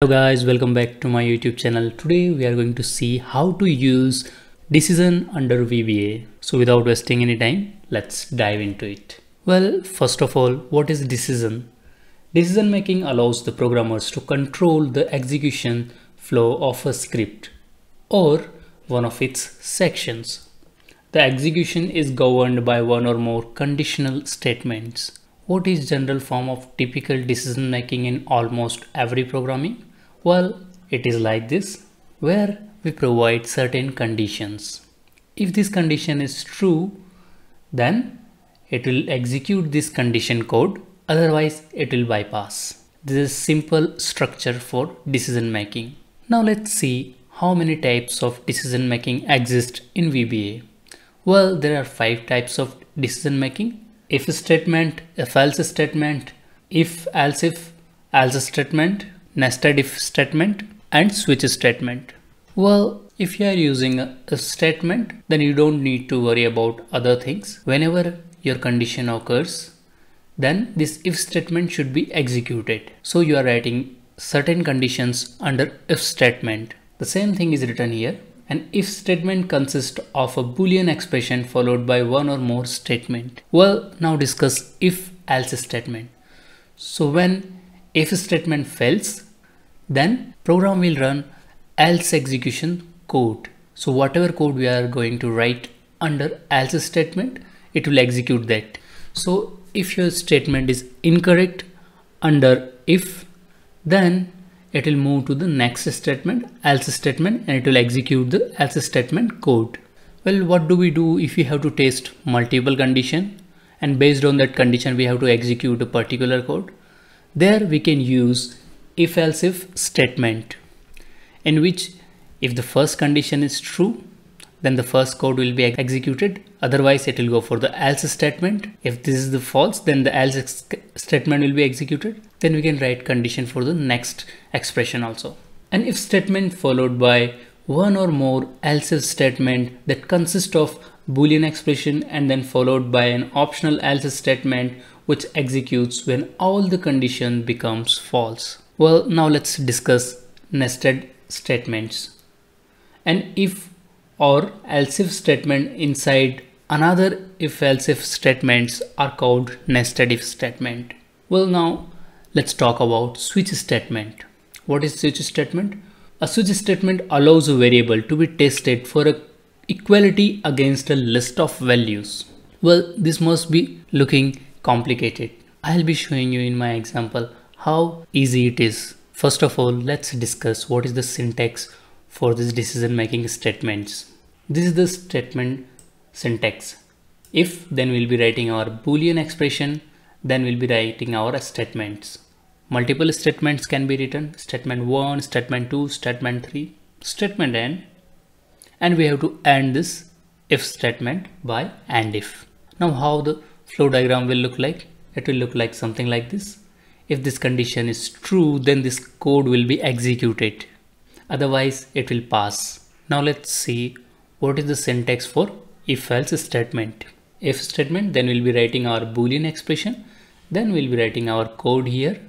Hello guys, welcome back to my YouTube channel. Today we are going to see how to use decision under VBA. So without wasting any time, let's dive into it. Well, first of all, what is decision? Decision making allows the programmers to control the execution flow of a script or one of its sections. The execution is governed by one or more conditional statements. What is general form of typical decision making in almost every programming? Well, it is like this, where we provide certain conditions. If this condition is true, then it will execute this condition code, otherwise it will bypass. This is simple structure for decision making. Now let's see how many types of decision making exist in VBA. Well, there are five types of decision making. If statement, if else statement, if else if, else statement, nested if statement and switch statement. Well, if you are using a, statement, then you don't need to worry about other things. Whenever your condition occurs, then this if statement should be executed. So you are writing certain conditions under if statement. The same thing is written here. An if statement consists of a boolean expression followed by one or more statement. Well, now discuss if else statement. So when if statement fails, then program will run else execution code. So whatever code we are going to write under else statement, it will execute that. So if your statement is incorrect under if, then it will move to the next statement, else statement, and it will execute the else statement code. Well, what do we do if we have to test multiple condition and based on that condition, we have to execute a particular code? There we can use if else if statement in which if the first condition is true then the first code will be executed. Otherwise it will go for the else statement. If this is the false then the else statement will be executed. Then we can write condition for the next expression also. An if statement followed by one or more else if statement that consist of boolean expression and then followed by an optional else statement which executes when all the condition becomes false well, now let's discuss nested statements. An if or else if statement inside another if else if statements are called nested if statement. Well, now let's talk about switch statement. What is switch statement? A switch statement allows a variable to be tested for a equality against a list of values. Well, this must be looking complicated. I'll be showing you in my example how easy it is. First of all, let's discuss what is the syntax for this decision making statements. This is the statement syntax. If then we'll be writing our boolean expression, then we'll be writing our statements. Multiple statements can be written, statement 1, statement 2, statement 3, statement n and we have to end this if statement by and if. Now how the flow diagram will look like? It will look like something like this. If this condition is true, then this code will be executed. Otherwise, it will pass. Now let's see what is the syntax for if else statement. If statement, then we'll be writing our boolean expression. Then we'll be writing our code here.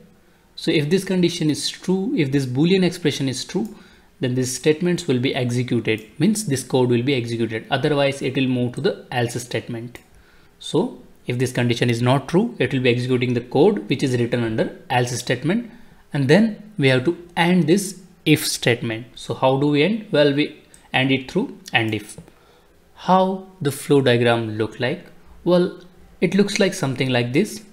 So if this condition is true, if this boolean expression is true, then these statements will be executed means this code will be executed otherwise it will move to the else statement so if this condition is not true, it will be executing the code which is written under else statement. And then we have to end this if statement. So how do we end? Well, we end it through and if. How the flow diagram look like? Well, it looks like something like this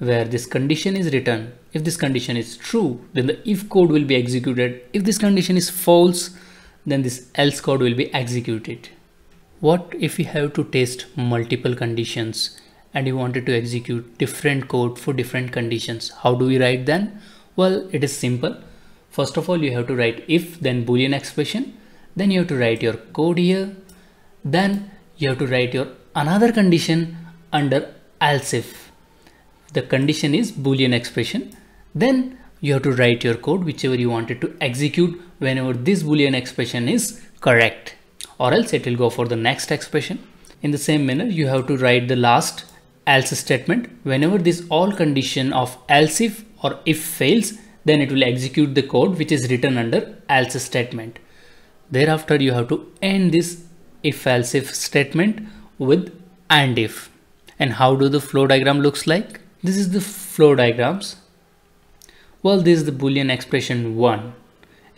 where this condition is written. If this condition is true, then the if code will be executed. If this condition is false, then this else code will be executed. What if we have to test multiple conditions and you wanted to execute different code for different conditions? How do we write then? Well, it is simple. First of all, you have to write if then boolean expression. Then you have to write your code here. Then you have to write your another condition under else if. The condition is boolean expression. Then you have to write your code whichever you wanted to execute whenever this boolean expression is correct or else it will go for the next expression. In the same manner, you have to write the last else statement. Whenever this all condition of else if or if fails, then it will execute the code which is written under else statement. Thereafter you have to end this if else if statement with and if. And how do the flow diagram looks like? This is the flow diagrams. Well, this is the boolean expression 1.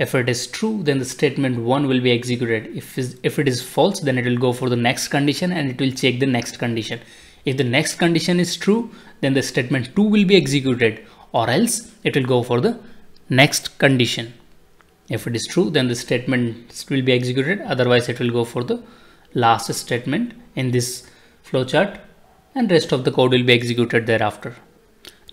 If it is true, then the statement 1 will be executed. If, if it is false, then it will go for the next condition and it will check the next condition. If the next condition is true, then the statement 2 will be executed or else it will go for the next condition. If it is true, then the statement will be executed. Otherwise, it will go for the last statement in this flowchart and rest of the code will be executed thereafter.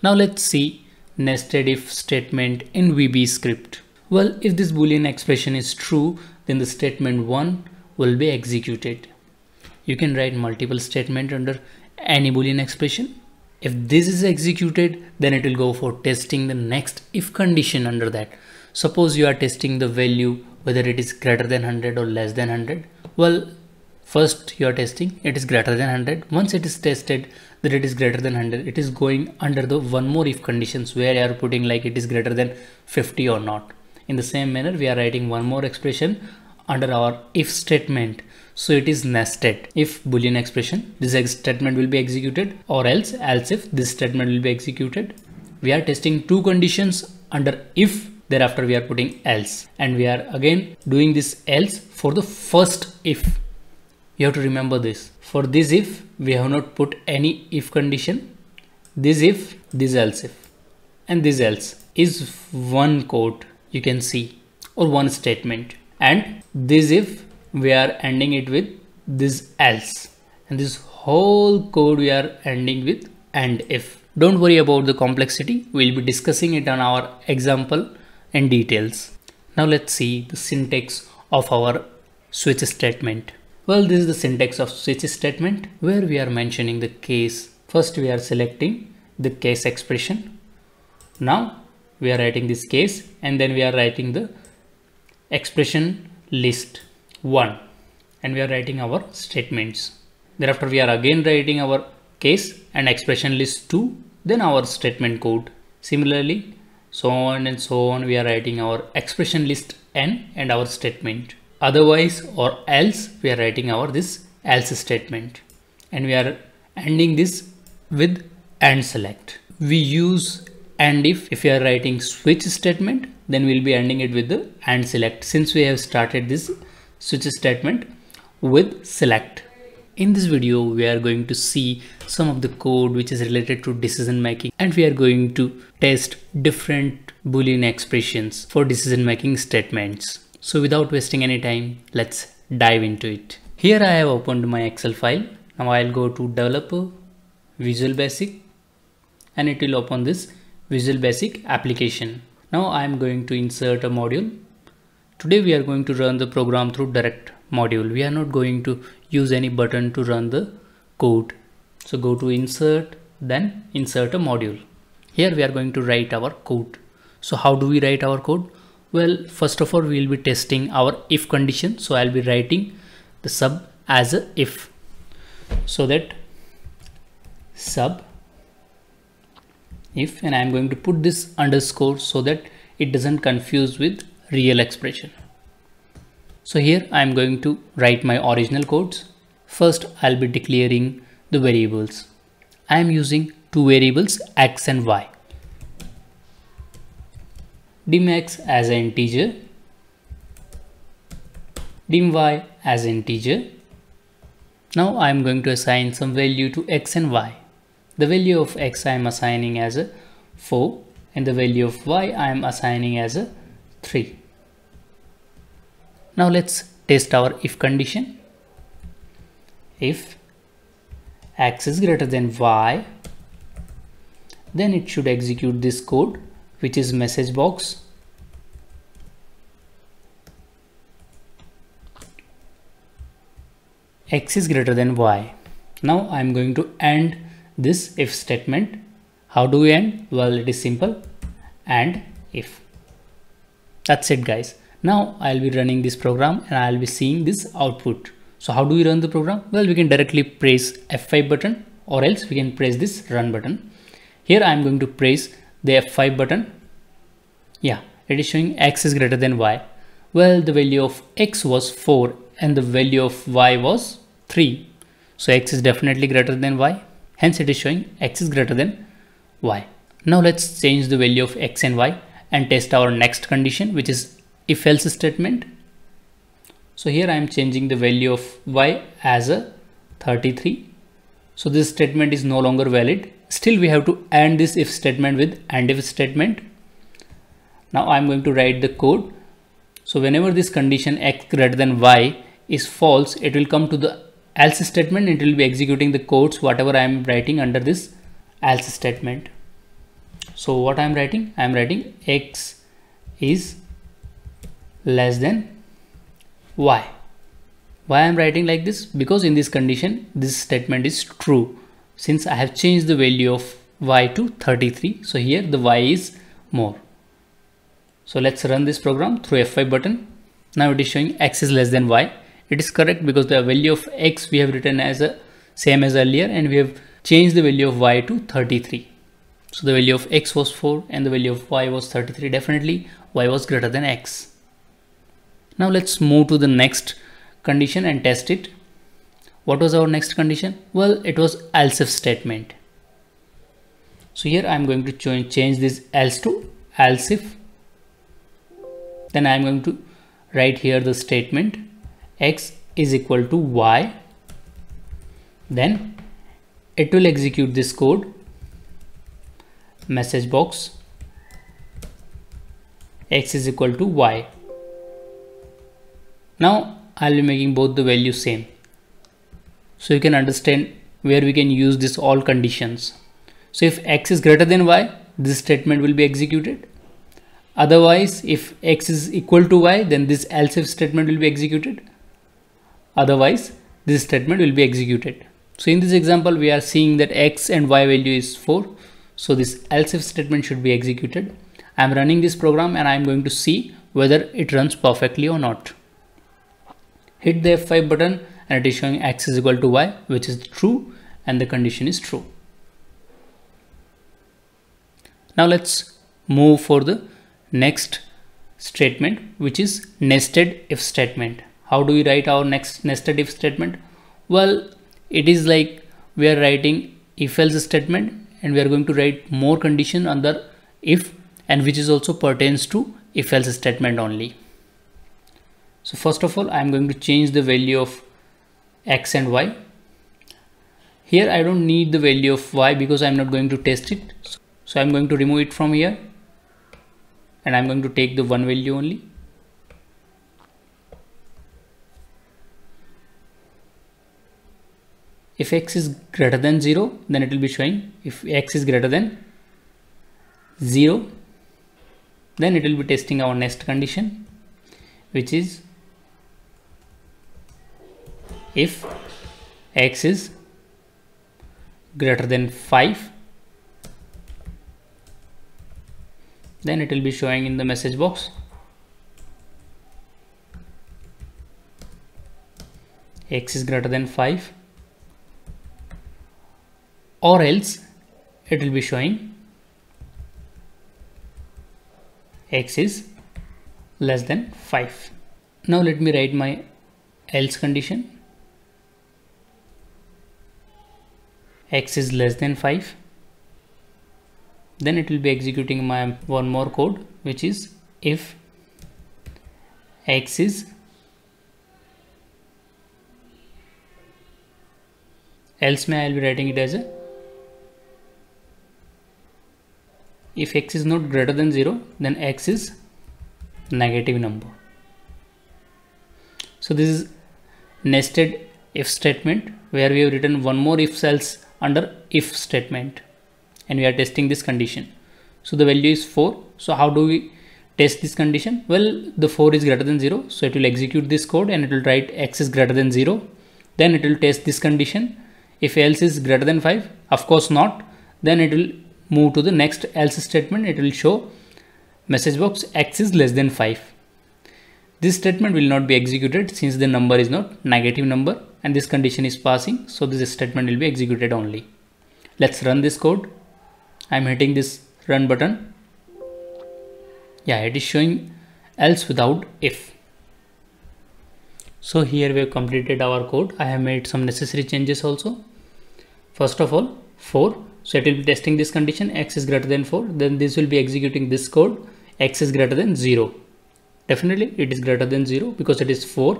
Now let's see nested if statement in VB script. Well, if this boolean expression is true, then the statement 1 will be executed. You can write multiple statement under any boolean expression. If this is executed, then it will go for testing the next if condition under that. Suppose you are testing the value whether it is greater than 100 or less than 100. Well, first you are testing it is greater than 100 once it is tested that it is greater than 100 it is going under the one more if conditions where you are putting like it is greater than 50 or not in the same manner we are writing one more expression under our if statement. So it is nested. If boolean expression this statement will be executed or else else if this statement will be executed. We are testing two conditions under if thereafter we are putting else. And we are again doing this else for the first if. You have to remember this. For this if we have not put any if condition. This if this else if. And this else is one code you can see or one statement. And this if we are ending it with this else. And this whole code we are ending with and if. Don't worry about the complexity. We'll be discussing it on our example and details. Now let's see the syntax of our switch statement. Well, this is the syntax of switch statement where we are mentioning the case. First, we are selecting the case expression. Now, we are writing this case and then we are writing the expression list 1 and we are writing our statements. Thereafter, we are again writing our case and expression list 2 then our statement code. Similarly, so on and so on we are writing our expression list n and our statement otherwise or else we are writing our this else statement and we are ending this with and select we use and if if you are writing switch statement then we'll be ending it with the and select since we have started this switch statement with select in this video we are going to see some of the code which is related to decision making and we are going to test different boolean expressions for decision making statements so without wasting any time, let's dive into it. Here I have opened my Excel file. Now I'll go to developer, Visual Basic, and it will open this Visual Basic application. Now I'm going to insert a module. Today we are going to run the program through direct module. We are not going to use any button to run the code. So go to insert, then insert a module. Here we are going to write our code. So how do we write our code? well first of all we will be testing our if condition so i'll be writing the sub as a if so that sub if and i'm going to put this underscore so that it doesn't confuse with real expression. So here i'm going to write my original codes. First i'll be declaring the variables. I am using two variables x and y. Dim x as an integer, dim y as integer. Now I am going to assign some value to x and y. The value of x I am assigning as a 4 and the value of y I am assigning as a 3. Now let's test our if condition. If x is greater than y, then it should execute this code which is message box x is greater than y. Now I'm going to end this if statement. How do we end? Well, it is simple and if. That's it guys. Now I'll be running this program and I'll be seeing this output. So how do we run the program? Well, we can directly press F5 button or else we can press this run button. Here I'm going to press the F5 button yeah it is showing x is greater than y well the value of x was 4 and the value of y was 3 so x is definitely greater than y hence it is showing x is greater than y. Now let's change the value of x and y and test our next condition which is if else statement. So here I am changing the value of y as a 33 so this statement is no longer valid. Still we have to end this if statement with and if statement. Now I'm going to write the code. So whenever this condition x greater than y is false it will come to the else statement it will be executing the codes whatever I am writing under this else statement. So what I am writing? I am writing x is less than y. Why I am writing like this? Because in this condition this statement is true. Since I have changed the value of y to 33 so here the y is more. So let's run this program through F5 button. Now it is showing x is less than y it is correct because the value of x we have written as a same as earlier and we have changed the value of y to 33 so the value of x was 4 and the value of y was 33 definitely y was greater than x. Now let's move to the next condition and test it. What was our next condition? Well it was else if statement. So here i'm going to change this else to else if then i'm going to write here the statement x is equal to y then it will execute this code. Message box x is equal to y. Now I'll be making both the values same. So you can understand where we can use this all conditions. So if x is greater than y this statement will be executed. Otherwise if x is equal to y then this else if statement will be executed otherwise this statement will be executed. So in this example we are seeing that x and y value is 4 so this else if statement should be executed. I'm running this program and i'm going to see whether it runs perfectly or not. Hit the f5 button and it is showing x is equal to y which is true and the condition is true. Now let's move for the next statement which is nested if statement how do we write our next nested if statement? Well it is like we are writing if else statement and we are going to write more condition under if and which is also pertains to if else statement only. So first of all i am going to change the value of x and y. Here i don't need the value of y because i'm not going to test it. So i'm going to remove it from here and i'm going to take the one value only if x is greater than 0 then it will be showing. If x is greater than 0 then it will be testing our next condition which is if x is greater than 5 then it will be showing in the message box. X is greater than 5 or else it will be showing x is less than 5 now let me write my else condition. x is less than 5 then it will be executing my one more code which is if x is else may I will be writing it as a if x is not greater than 0 then x is negative number. So this is nested if statement where we have written one more if else under if statement and we are testing this condition. So the value is 4 so how do we test this condition? Well the 4 is greater than 0 so it will execute this code and it will write x is greater than 0 then it will test this condition. If else is greater than 5 of course not. Then it will move to the next else statement. It will show message box x is less than 5 this statement will not be executed since the number is not negative number and this condition is passing. So this statement will be executed only. Let's run this code. I'm hitting this run button. Yeah it is showing else without if. So here we have completed our code. I have made some necessary changes also. First of all 4 so it will be testing this condition x is greater than 4 then this will be executing this code x is greater than 0 definitely it is greater than 0 because it is 4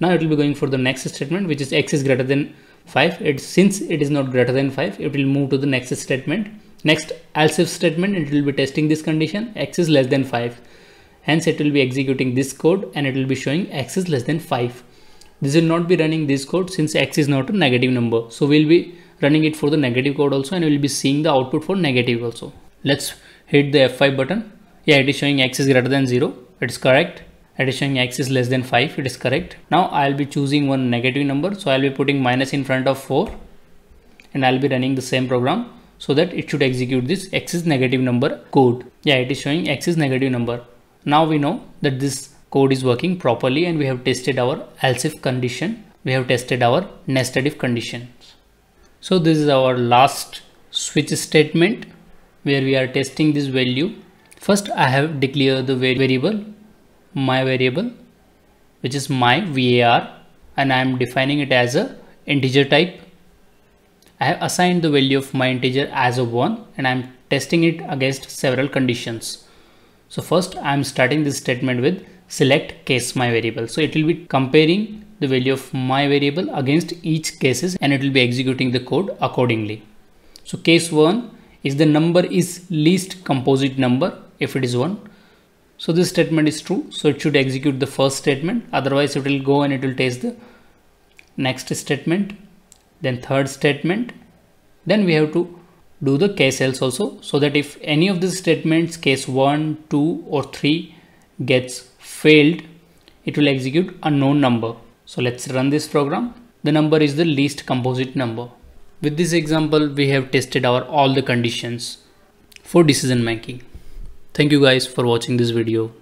now it will be going for the next statement which is x is greater than 5 it since it is not greater than 5 it will move to the next statement. Next else if statement it will be testing this condition x is less than 5 hence it will be executing this code and it will be showing x is less than 5 this will not be running this code since x is not a negative number. So we'll be running it for the negative code also and we'll be seeing the output for negative also. Let's hit the f5 button. Yeah it is showing x is greater than 0 it is correct. It is showing x is less than 5 it is correct. Now i'll be choosing one negative number. So i'll be putting minus in front of 4 and i'll be running the same program so that it should execute this x is negative number code. Yeah it is showing x is negative number. Now we know that this code is working properly and we have tested our else if condition. We have tested our nested if conditions so this is our last switch statement where we are testing this value first i have declared the variable my variable which is my var and I am defining it as a integer type. I have assigned the value of my integer as a 1 and I am testing it against several conditions. So first I am starting this statement with select case my variable. So it will be comparing the value of my variable against each cases and it will be executing the code accordingly. So case 1 is the number is least composite number if it is 1 so this statement is true. So it should execute the first statement. Otherwise it will go and it will test the next statement, then third statement. Then we have to do the case else also so that if any of these statements case 1, 2 or 3 gets failed, it will execute unknown number. So let's run this program. The number is the least composite number. With this example, we have tested our all the conditions for decision making. Thank you guys for watching this video.